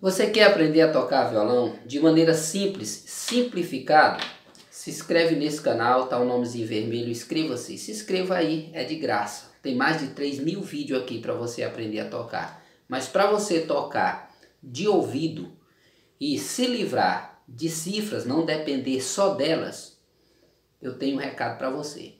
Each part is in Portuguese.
Você quer aprender a tocar violão de maneira simples, simplificado? Se inscreve nesse canal, tá o um nomezinho vermelho, inscreva-se. Se inscreva aí, é de graça. Tem mais de 3 mil vídeos aqui para você aprender a tocar. Mas para você tocar de ouvido e se livrar de cifras, não depender só delas, eu tenho um recado para você.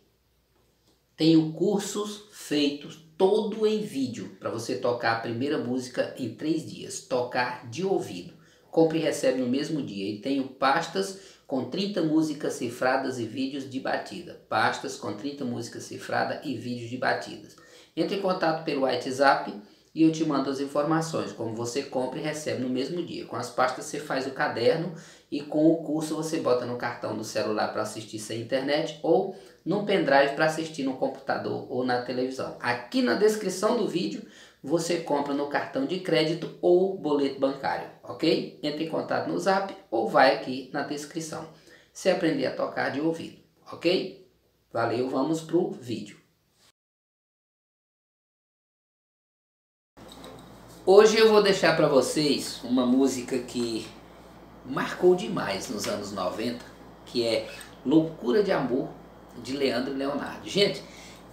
Tenho cursos feitos todo em vídeo para você tocar a primeira música em três dias. Tocar de ouvido. Compre e recebe no mesmo dia. E tenho pastas com 30 músicas cifradas e vídeos de batida. Pastas com 30 músicas cifradas e vídeos de batidas. Entre em contato pelo WhatsApp e eu te mando as informações, como você compra e recebe no mesmo dia. Com as pastas você faz o caderno e com o curso você bota no cartão do celular para assistir sem internet ou no pendrive para assistir no computador ou na televisão. Aqui na descrição do vídeo você compra no cartão de crédito ou boleto bancário, ok? Entre em contato no zap ou vai aqui na descrição. Se aprender a tocar de ouvido, ok? Valeu, vamos pro vídeo. Hoje eu vou deixar para vocês uma música que marcou demais nos anos 90, que é Loucura de Amor, de Leandro Leonardo. Gente,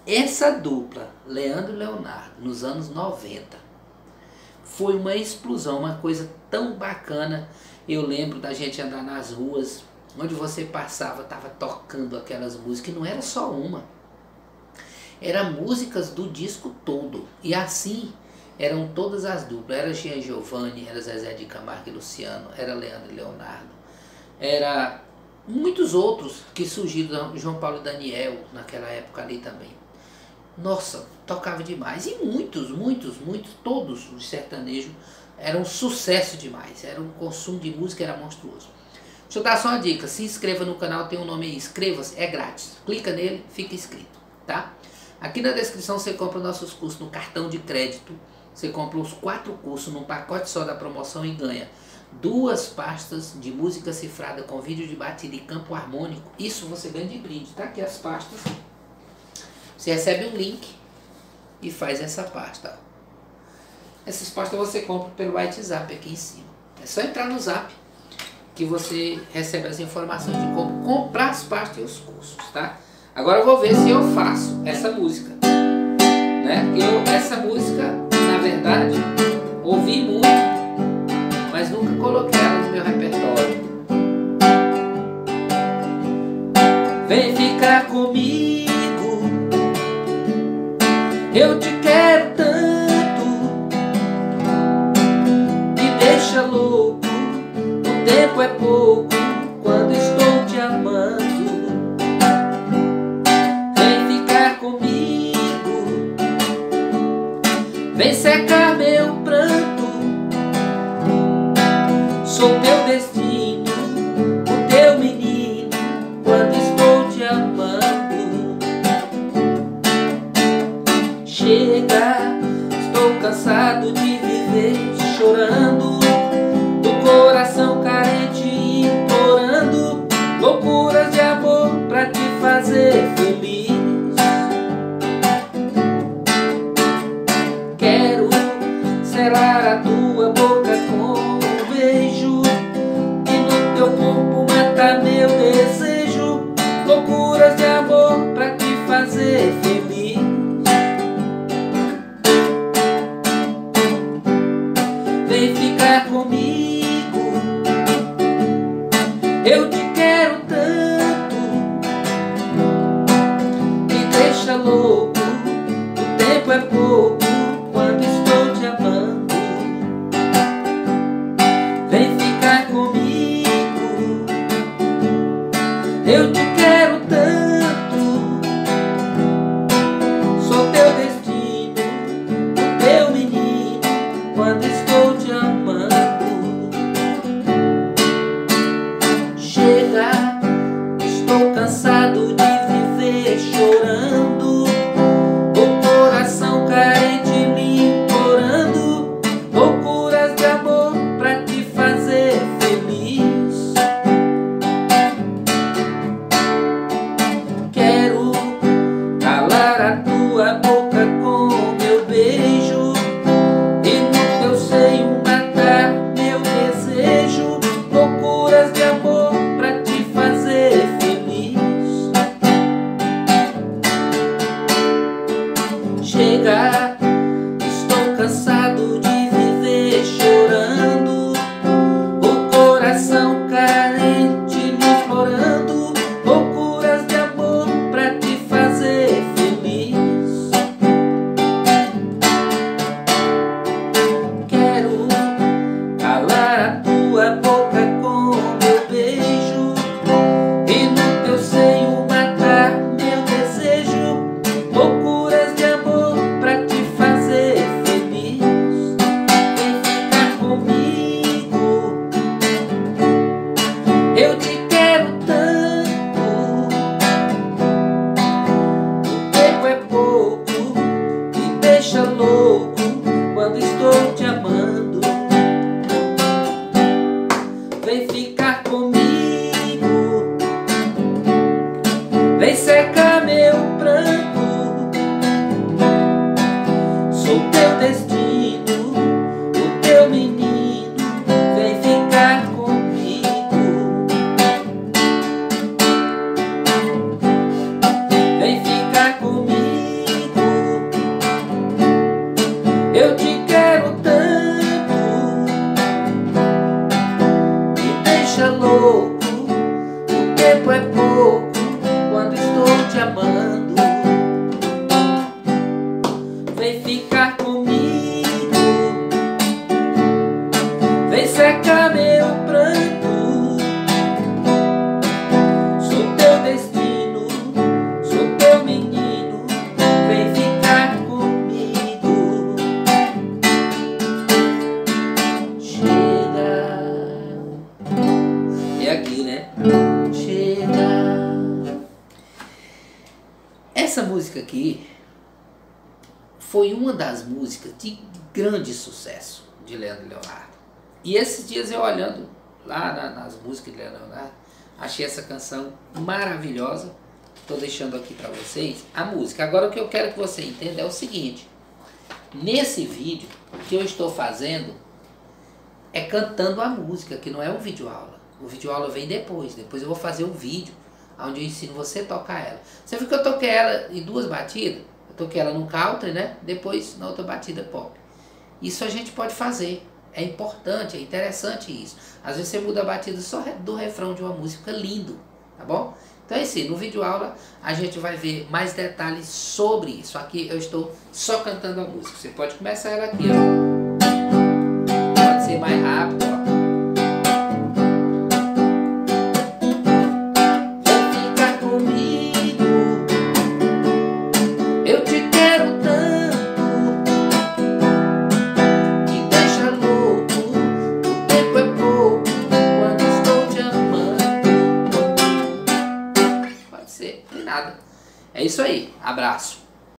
essa dupla, Leandro Leonardo, nos anos 90, foi uma explosão, uma coisa tão bacana. Eu lembro da gente andar nas ruas, onde você passava, estava tocando aquelas músicas, e não era só uma. Eram músicas do disco todo. E assim eram todas as duplas. Era Jean Giovanni, era Zezé de Camargo e Luciano, era Leandro e Leonardo. Era muitos outros que surgiram, João Paulo e Daniel, naquela época ali também. Nossa, tocava demais. E muitos, muitos, muitos, todos os sertanejos eram um sucesso demais. Era um consumo de música, era monstruoso. Deixa eu dar só uma dica, se inscreva no canal, tem um nome aí, inscreva-se, é grátis. Clica nele, fica inscrito, tá? Aqui na descrição você compra nossos cursos no cartão de crédito, você compra os quatro cursos num pacote só da promoção e ganha duas pastas de música cifrada com vídeo de batida e campo harmônico. Isso você ganha de brinde. Tá aqui as pastas. Você recebe um link e faz essa pasta. Essas pastas você compra pelo WhatsApp aqui em cima. É só entrar no Zap que você recebe as informações de como comprar as pastas e os cursos, tá? Agora eu vou ver se eu faço essa música, né? Eu essa música verdade, ouvi muito, mas nunca coloquei ela no meu repertório. Vem ficar comigo, eu te quero tanto, me deixa louco, o tempo é pouco passado de Deixa louco. O tempo é pouco quando estou te amando. Música foi uma das músicas de grande sucesso de Leandro Leonardo. E esses dias eu olhando lá na- nas músicas de Leandro Leonardo, achei essa canção maravilhosa. Estou deixando aqui para vocês a música. Agora o que eu quero que você entenda é o seguinte: nesse vídeo, que eu estou fazendo é cantando a música, que não é um vídeo aula. O vídeo aula vem depois. Depois eu vou fazer um vídeo onde eu ensino você a tocar ela. Você viu que eu toquei ela em duas batidas? Eu toquei ela no country, né? Depois na outra batida pop. Isso a gente pode fazer. É importante, é interessante isso. Às vezes você muda a batida só do refrão de uma música, lindo, tá bom? Então é assim, no vídeo aula a gente vai ver mais detalhes sobre isso. Aqui eu estou só cantando a música. Você pode começar ela aqui, ó. Pode ser mais rápido,